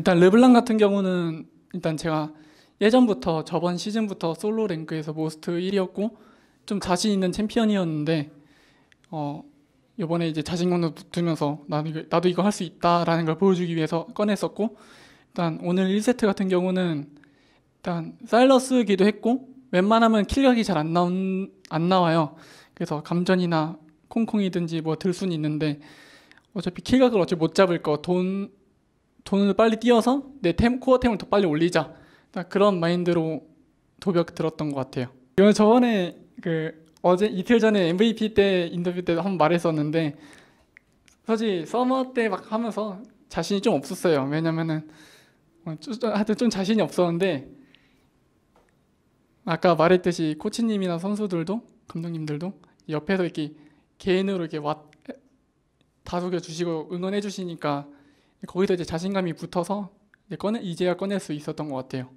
일단 르블랑 같은 경우는 일단 제가 예전부터 저번 시즌부터 솔로 랭크에서 모스트 1위였고 좀 자신 있는 챔피언이었는데 어 이번에 이제 자신감도 붙으면서 나도 이거, 나도 이거 할 수 있다라는 걸 보여주기 위해서 꺼냈었고 일단 오늘 1세트 같은 경우는 일단 사일러스기도 했고 웬만하면 킬각이 잘 안 나온 안 나와요. 그래서 감전이나 콩콩이든지 뭐들 수는 있는데 어차피 kill각을 어차피 못 잡을 거 돈 돈을 빨리 띄어서 내 템 코어 템을 더 빨리 올리자 딱 그런 마인드로 도벽 들었던 것 같아요. 이건 저번에 그 어제 이틀 전에 MVP 때 인터뷰 때 한번 말했었는데 사실 서머 때 막 하면서 자신이 좀 없었어요. 왜냐면은 어, 좀- 하여튼 좀 자신이 없었는데 아까 말했듯이 코치님이나 선수들도 감독님들도 옆에서 이렇게 개인으로 이렇게 와 다독여 주시고 응원해 주시니까 거기서 이제 자신감이 붙어서 이제 꺼내 이제야 꺼낼 수 있었던 것 같아요.